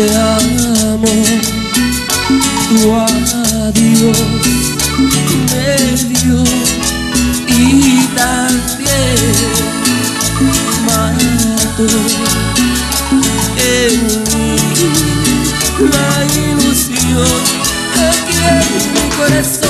te amo, tu adiós me dio y también mató en mí la ilusión que tiene mi corazón.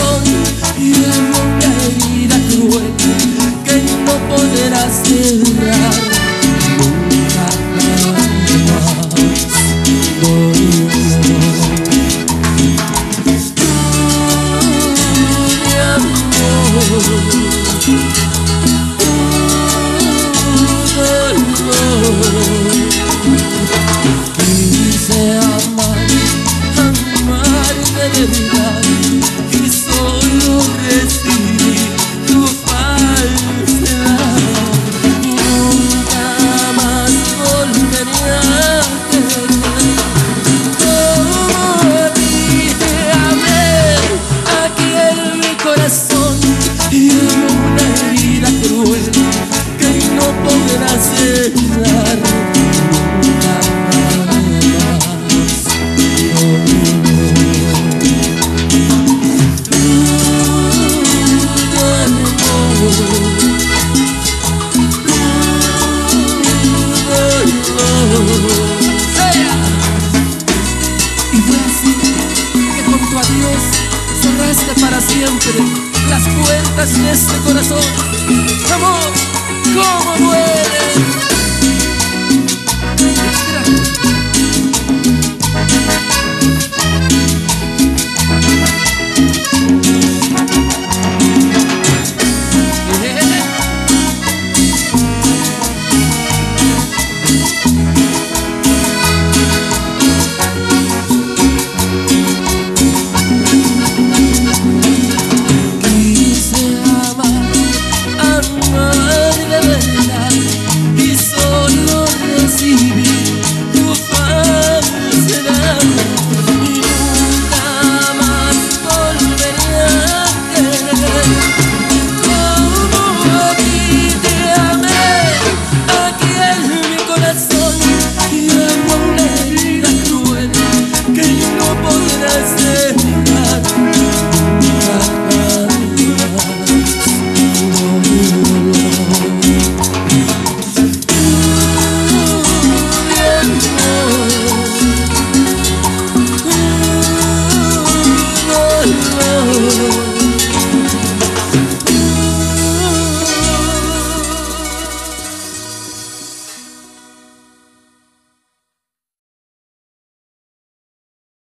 oh, oh, oh. permanezca para siempre las puertas de este corazón. Amor, ¿cómo duele?